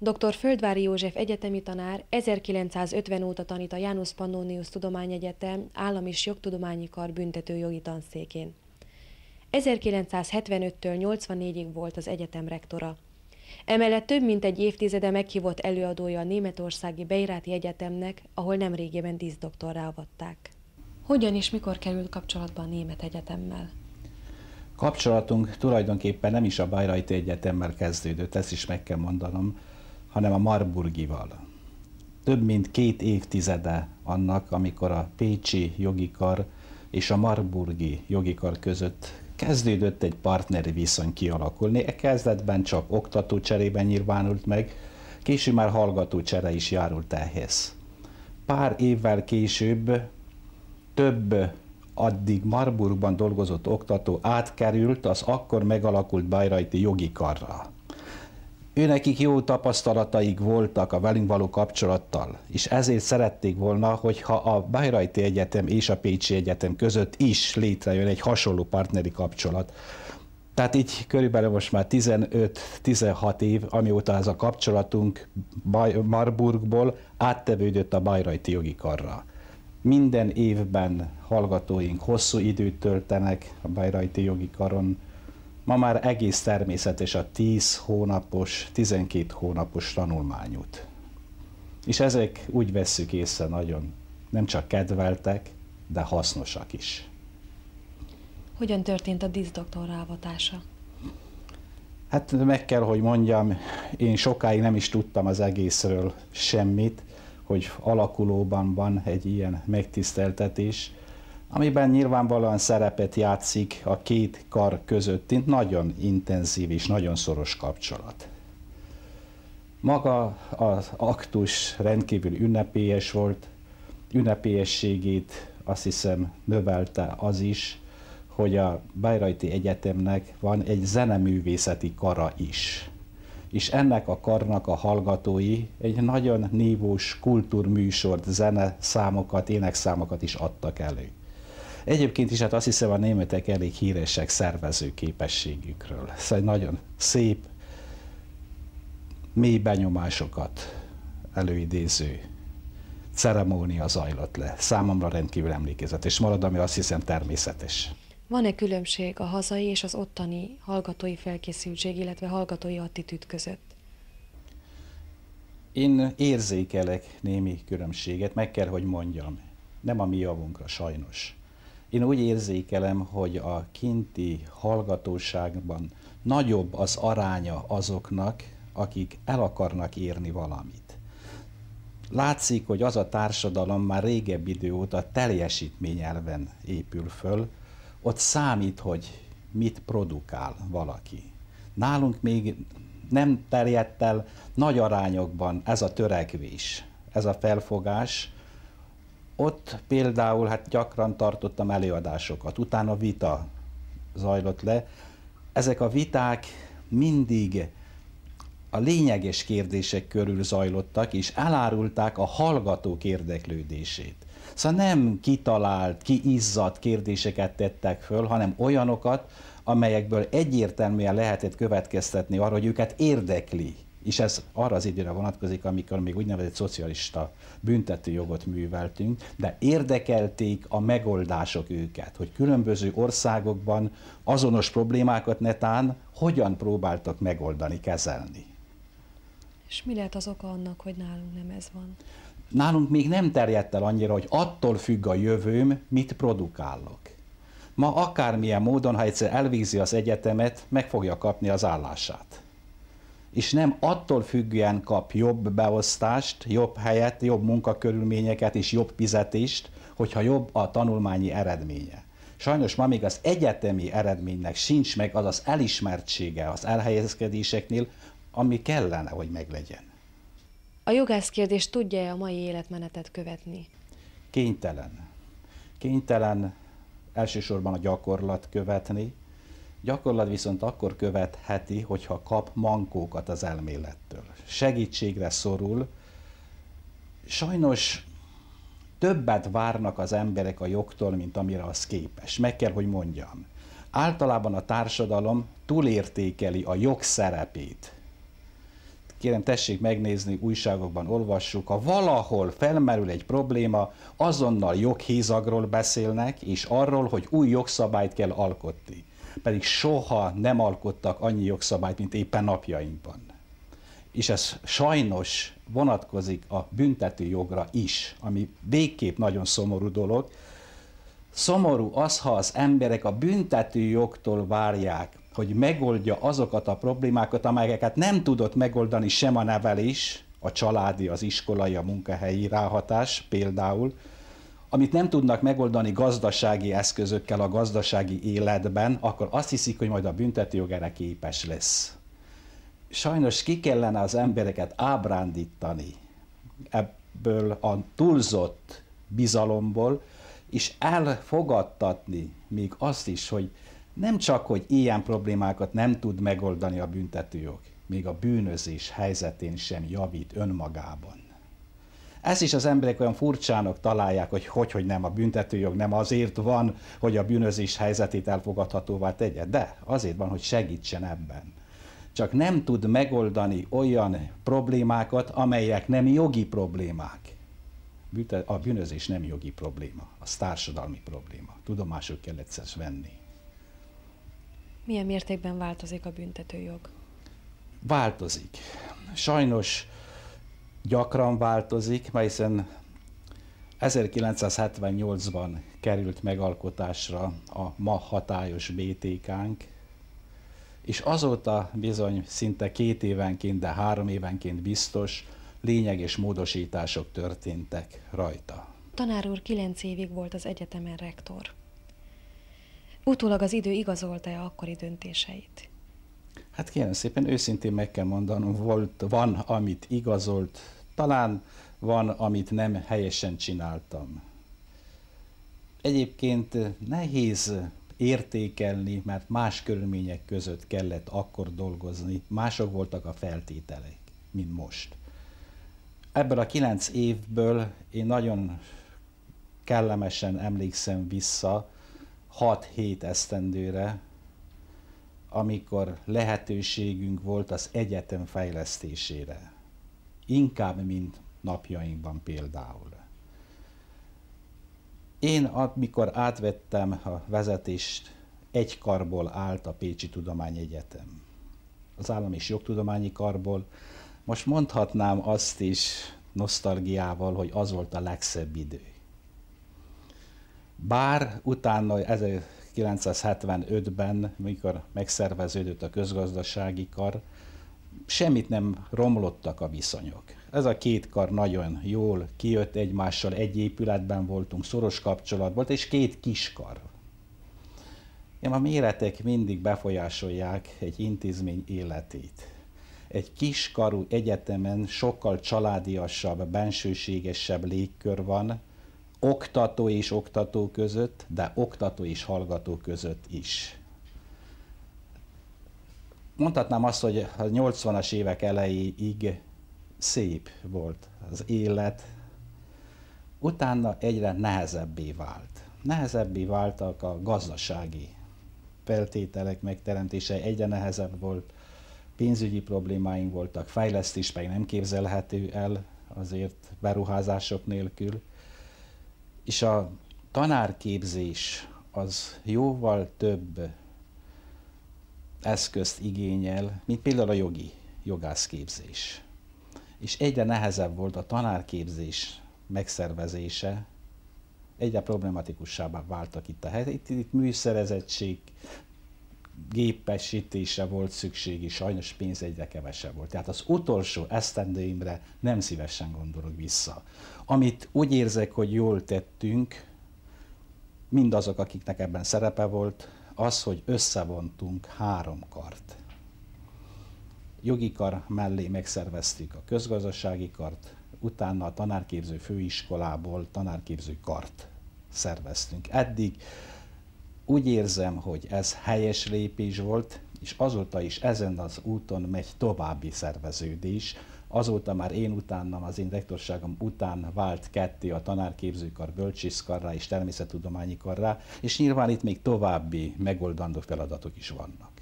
Dr. Földvári József egyetemi tanár 1950 óta tanít a János Pannonius Tudományegyetem Állam és Jogtudományi Kar büntetőjogi tanszékén. 1975-től 84-ig volt az egyetem rektora. Emellett több mint egy évtizede meghívott előadója a Németországi Beiráti Egyetemnek, ahol nemrégében díszdoktorrá avatták. Hogyan és mikor került kapcsolatba a Német Egyetemmel? Kapcsolatunk tulajdonképpen nem is a Bajrajti Egyetemmel kezdődött, ezt is meg kell mondanom, hanem a Marburgival. Több mint két évtizede annak, amikor a Pécsi jogikar és a Marburgi jogikar között kezdődött egy partneri viszony kialakulni. E kezdetben csak oktató cserében nyilvánult meg, később már hallgató csere is járult ehhez. Pár évvel később több addig Marburgban dolgozott oktató átkerült az akkor megalakult bajrajti jogi karra. Őnekik jó tapasztalataik voltak a velünk való kapcsolattal, és ezért szerették volna, hogyha a Bajrajti Egyetem és a Pécsi Egyetem között is létrejön egy hasonló partneri kapcsolat. Tehát így körülbelül most már 15-16 év, amióta ez a kapcsolatunk Marburgból áttevődött a Bajrajti jogi karra. Minden évben hallgatóink hosszú időt töltenek a Bajrajti jogi karon, Ma már egész természetes a 10 hónapos, 12 hónapos tanulmányút. És ezek úgy vesszük észre nagyon, nem csak kedveltek, de hasznosak is. Hogyan történt a díszdoktor rávatása? Hát meg kell, hogy mondjam, én sokáig nem is tudtam az egészről semmit, hogy alakulóban van egy ilyen megtiszteltetés, amiben nyilvánvalóan szerepet játszik a két kar közötti nagyon intenzív és nagyon szoros kapcsolat. Maga az aktus rendkívül ünnepélyes volt, ünnepélyességét azt hiszem növelte az is, hogy a Bajrajti Egyetemnek van egy zeneművészeti kara is. És ennek a karnak a hallgatói egy nagyon nívós kultúrműsort, zene számokat, énekszámokat is adtak elő. Egyébként is hát azt hiszem a németek elég híresek szervező képességükről. Egy nagyon szép, mély benyomásokat előidéző ceremónia zajlott le. Számomra rendkívül emlékezetes marad, ami azt hiszem természetes. Van-e különbség a hazai és az ottani hallgatói felkészültség, illetve hallgatói attitűd között? Én érzékelek némi különbséget, meg kell, hogy mondjam. Nem a mi javunkra, sajnos. Én úgy érzékelem, hogy a kinti hallgatóságban nagyobb az aránya azoknak, akik el akarnak érni valamit. Látszik, hogy az a társadalom már régebb idő óta teljesítményelven épül föl, ott számít, hogy mit produkál valaki. Nálunk még nem terjedt el nagy arányokban ez a törekvés, ez a felfogás, ott például hát gyakran tartottam előadásokat, utána vita zajlott le. Ezek a viták mindig a lényeges kérdések körül zajlottak, és elárulták a hallgatók érdeklődését. Szóval nem kitalált, kiizzadt kérdéseket tettek föl, hanem olyanokat, amelyekből egyértelműen lehetett következtetni arra, hogy őket érdekli és ez arra az időre vonatkozik, amikor még úgynevezett szocialista büntetőjogot műveltünk, de érdekelték a megoldások őket, hogy különböző országokban azonos problémákat netán hogyan próbáltak megoldani, kezelni. És mi lehet az oka annak, hogy nálunk nem ez van? Nálunk még nem terjedt el annyira, hogy attól függ a jövőm, mit produkálok. Ma akármilyen módon, ha egyszer elvégzi az egyetemet, meg fogja kapni az állását és nem attól függően kap jobb beosztást, jobb helyet, jobb munkakörülményeket és jobb fizetést, hogyha jobb a tanulmányi eredménye. Sajnos ma még az egyetemi eredménynek sincs meg az az elismertsége az elhelyezkedéseknél, ami kellene, hogy meglegyen. A jogász kérdés tudja-e a mai életmenetet követni? Kénytelen. Kénytelen elsősorban a gyakorlat követni, Gyakorlat viszont akkor követheti, hogyha kap mankókat az elmélettől. Segítségre szorul. Sajnos többet várnak az emberek a jogtól, mint amire az képes. Meg kell, hogy mondjam. Általában a társadalom túlértékeli a jog szerepét. kérem tessék megnézni, újságokban olvassuk, ha valahol felmerül egy probléma, azonnal joghézagról beszélnek, és arról, hogy új jogszabályt kell alkotni. Pedig soha nem alkottak annyi jogszabályt, mint éppen napjainkban. És ez sajnos vonatkozik a büntető jogra is, ami végképp nagyon szomorú dolog. Szomorú az, ha az emberek a büntető jogtól várják, hogy megoldja azokat a problémákat, amelyeket nem tudott megoldani sem a nevelés, a családi, az iskolai, a munkahelyi ráhatás például, amit nem tudnak megoldani gazdasági eszközökkel a gazdasági életben, akkor azt hiszik, hogy majd a büntetőjog erre képes lesz. Sajnos ki kellene az embereket ábrándítani ebből a túlzott bizalomból, és elfogadtatni még azt is, hogy nem csak, hogy ilyen problémákat nem tud megoldani a büntetőjog, még a bűnözés helyzetén sem javít önmagában. Ez is az emberek olyan furcsának találják, hogy hogy, hogy nem a büntetőjog nem azért van, hogy a bűnözés helyzetét elfogadhatóvá tegye, de azért van, hogy segítsen ebben. Csak nem tud megoldani olyan problémákat, amelyek nem jogi problémák. A bűnözés nem jogi probléma, az társadalmi probléma. Tudomásul kell egyszer venni. Milyen mértékben változik a büntetőjog? Változik. Sajnos gyakran változik, mert hiszen 1978-ban került megalkotásra a ma hatályos BTK-nk, és azóta bizony szinte két évenként, de három évenként biztos lényeges módosítások történtek rajta. Tanár úr kilenc évig volt az egyetemen rektor. Utólag az idő igazolta-e akkori döntéseit? Hát kérem szépen, őszintén meg kell mondanom, volt, van, amit igazolt, talán van, amit nem helyesen csináltam. Egyébként nehéz értékelni, mert más körülmények között kellett akkor dolgozni, mások voltak a feltételek, mint most. Ebből a kilenc évből én nagyon kellemesen emlékszem vissza 6-7 esztendőre, amikor lehetőségünk volt az egyetem fejlesztésére. Inkább, mint napjainkban például. Én, amikor átvettem a vezetést, egy karból állt a Pécsi Tudományegyetem. Az Állam és Jogtudományi Karból. Most mondhatnám azt is nosztalgiával, hogy az volt a legszebb idő. Bár utána 1975-ben, mikor megszerveződött a közgazdasági kar, semmit nem romlottak a viszonyok. Ez a két kar nagyon jól kijött egymással, egy épületben voltunk, szoros kapcsolat volt, és két kis kar. Én a méretek mindig befolyásolják egy intézmény életét. Egy kiskarú egyetemen sokkal családiasabb, bensőségesebb légkör van, oktató és oktató között, de oktató és hallgató között is. Mondhatnám azt, hogy a 80-as évek elejéig szép volt az élet, utána egyre nehezebbé vált. Nehezebbé váltak a gazdasági feltételek megteremtése, egyre nehezebb volt, pénzügyi problémáink voltak, fejlesztés pedig nem képzelhető el azért beruházások nélkül és a tanárképzés az jóval több eszközt igényel, mint például a jogi jogászképzés. És egyre nehezebb volt a tanárképzés megszervezése, egyre problematikusabbá váltak itt a helyzet. Itt, itt műszerezettség, gépesítése volt szükség, és sajnos pénz egyre kevesebb volt. Tehát az utolsó esztendőimre nem szívesen gondolok vissza. Amit úgy érzek, hogy jól tettünk, mindazok, akiknek ebben szerepe volt, az, hogy összevontunk három kart. Jogi kar mellé megszerveztük a közgazdasági kart, utána a tanárképző főiskolából tanárképző kart szerveztünk. Eddig úgy érzem, hogy ez helyes lépés volt, és azóta is ezen az úton megy további szerveződés. Azóta már én utánam, az én rektorságom után vált ketté a tanárképzőkar, bölcsészkarrá és természettudományi karrá, és nyilván itt még további megoldandó feladatok is vannak.